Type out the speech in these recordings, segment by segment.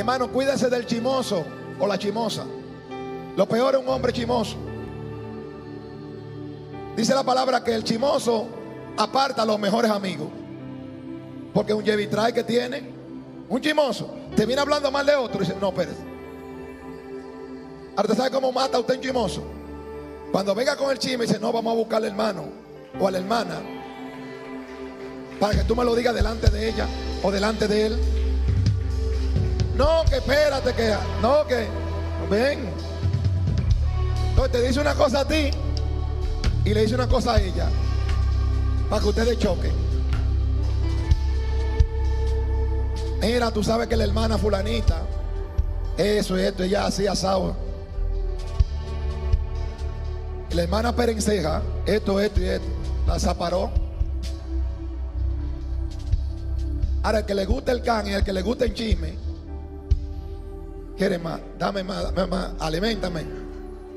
Hermano, cuídese del chimoso o la chimosa. Lo peor es un hombre chimoso. Dice la palabra que el chimoso aparta a los mejores amigos. Porque un Jevitray que tiene, un chimoso, te viene hablando mal de otro y dice, no, Pérez. Ahora, ¿usted sabe cómo mata usted un chimoso? Cuando venga con el chisme, dice, no, vamos a buscar al hermano o a la hermana para que tú me lo digas delante de ella o delante de él. No, que espérate, que no, que ven. Entonces te dice una cosa a ti y le dice una cosa a ella para que ustedes choquen. Mira, tú sabes que la hermana fulanita, eso y esto, ella así asado. La hermana Perenceja, esto, esto y esto, la zaparó. Ahora, el que le gusta el can y el que le gusta el chisme, quiere más, dame más, más, alimentame.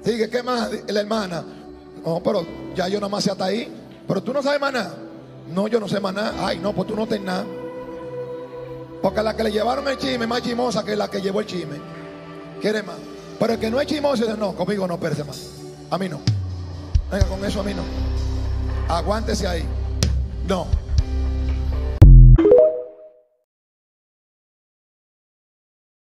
Sigue, ¿qué más? La hermana, no, pero ya yo nomás sé hasta ahí. Pero tú no sabes más nada. No, yo no sé más nada. Ay, no, pues tú no tenés nada. Porque la que le llevaron el chisme es más chimosa que la que llevó el chisme. Quiere más. Pero el que no es chimoso dice, no, conmigo no perece más. A mí no. Venga, con eso a mí no. Aguántese ahí. No.